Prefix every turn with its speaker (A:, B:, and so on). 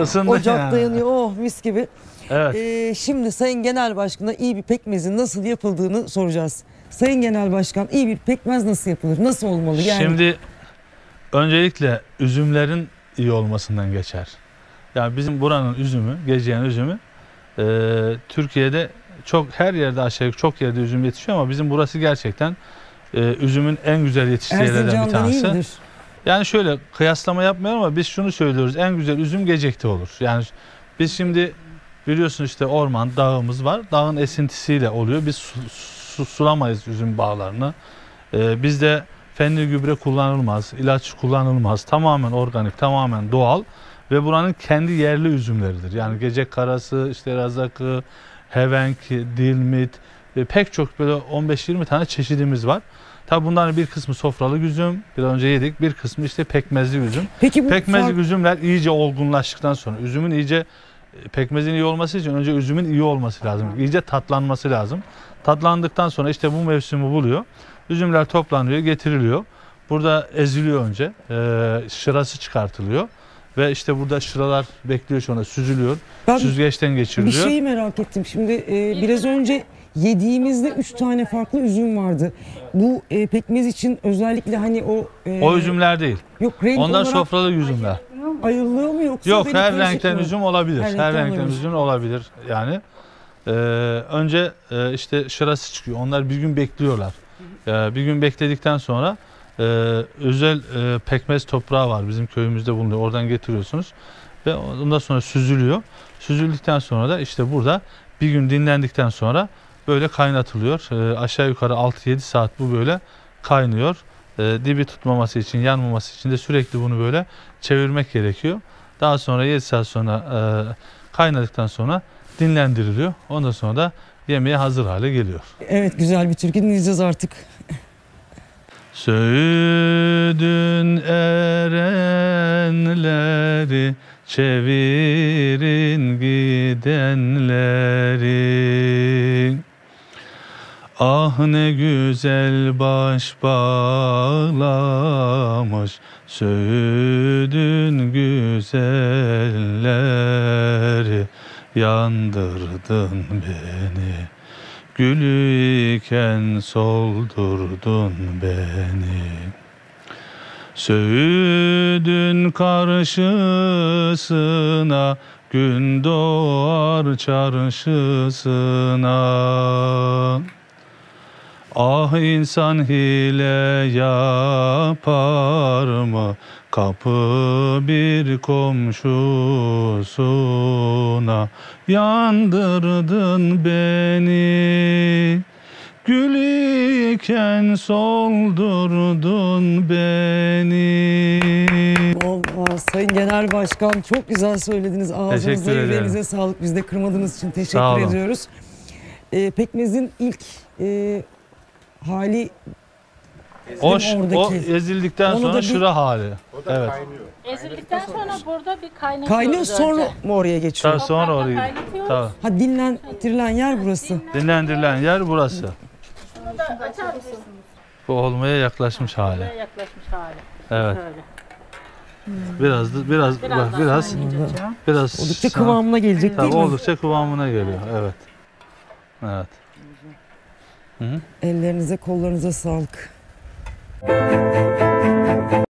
A: Isındı
B: Ocakta
A: yani.
B: Oh mis gibi.
A: Evet.
B: Ee, şimdi Sayın Genel Başkan'a iyi bir pekmezin nasıl yapıldığını soracağız. Sayın Genel Başkan iyi bir pekmez nasıl yapılır? Nasıl olmalı? Yani
A: Şimdi öncelikle üzümlerin iyi olmasından geçer. Yani bizim buranın üzümü, Geceyen üzümü e, Türkiye'de çok her yerde aşağı yukarı çok yerde üzüm yetişiyor ama bizim burası gerçekten e, üzümün en güzel yetiştiği yerlerden bir tanesi.
B: midir?
A: Yani şöyle kıyaslama yapmıyorum ama biz şunu söylüyoruz. En güzel üzüm Gecek'te olur. Yani biz şimdi biliyorsun işte orman, dağımız var. Dağın esintisiyle oluyor. Biz su- su- sulamayız üzüm bağlarını. Ee, bizde fenli gübre kullanılmaz, ilaç kullanılmaz. Tamamen organik, tamamen doğal ve buranın kendi yerli üzümleridir. Yani gecek karası, işte razakı, hevenk, dilmit e, pek çok böyle 15-20 tane çeşidimiz var. Tabi bunların bir kısmı sofralık üzüm, bir önce yedik. Bir kısmı işte pekmezli üzüm.
B: Peki bu
A: Pekmezli
B: fark-
A: üzümler iyice olgunlaştıktan sonra üzümün iyice e, pekmezin iyi olması için önce üzümün iyi olması lazım. İyice tatlanması lazım. Tatlandıktan sonra işte bu mevsimi buluyor. Üzümler toplanıyor, getiriliyor. Burada eziliyor önce. E, şırası çıkartılıyor. Ve işte burada şıralar bekliyor sonra süzülüyor.
B: ben
A: Süzgeçten
B: bir
A: geçiriliyor.
B: şeyi merak ettim. Şimdi e, biraz önce yediğimizde üç tane farklı üzüm vardı. Bu e, pekmez için özellikle hani o e,
A: O üzümler değil.
B: yok renk
A: Onlar
B: olarak
A: sofralık üzümler.
B: ayrılıyor mu yoksa
A: Yok her
B: karışık
A: renkten
B: mı?
A: üzüm olabilir.
B: Her
A: Her,
B: renkten
A: renkten
B: olabilir.
A: üzüm olabilir yani. Ee, önce e, işte şırası çıkıyor. Onlar bir gün bekliyorlar. Ee, bir gün bekledikten sonra e, özel e, pekmez toprağı var bizim köyümüzde bulunuyor. Oradan getiriyorsunuz ve ondan sonra süzülüyor. Süzüldükten sonra da işte burada bir gün dinlendikten sonra böyle kaynatılıyor. Ee, aşağı yukarı 6-7 saat bu böyle kaynıyor. Ee, dibi tutmaması için, yanmaması için de sürekli bunu böyle çevirmek gerekiyor. Daha sonra 7 saat sonra e, kaynadıktan sonra dinlendiriliyor. Ondan sonra da yemeğe hazır hale geliyor.
B: Evet güzel bir türkü dinleyeceğiz artık.
A: Söğüdün erenleri çevirin gidenleri Ah ne güzel baş bağlamış Söğüdün güzelleri Yandırdın beni. Gülü iken soldurdun beni. Söğüdün karşısına Gün doğar çarşısına Ah insan hile yapar mı Kapı bir komşusuna Yandırdın beni Gül iken soldurdun beni
B: Vallahi Sayın Genel Başkan çok güzel söylediniz. Ağzınıza yüreğinize sağlık. Biz de kırmadığınız için teşekkür ediyoruz. Ee, pekmezin ilk e, hali
A: O, o ezildikten
B: Onu da
A: sonra
B: bir-
A: şıra hali. Evet.
C: Ezildikten sonra burada bir kaynatıyoruz
B: kaynıyor
C: önce.
B: sonra mı oraya geçiyor?
A: Tabii sonra
C: Toprakla
A: oraya.
C: kaynatıyoruz.
A: Tabii.
B: Ha dinlendirilen yer burası.
A: Dinlendirilen yer burası.
C: Şunu da açar mısın?
A: Bu olmaya yaklaşmış hali.
C: Buraya yaklaşmış hali.
A: Evet.
C: Böyle.
A: Biraz da- biraz
C: Biraz
A: bak biraz
C: kaynayacak.
A: biraz
B: Oldukça
A: sana-
B: kıvamına gelecek
A: Tabii
B: değil mi?
A: oldukça kıvamına geliyor. Evet. Evet. Hı hı.
B: Ellerinize kollarınıza sağlık.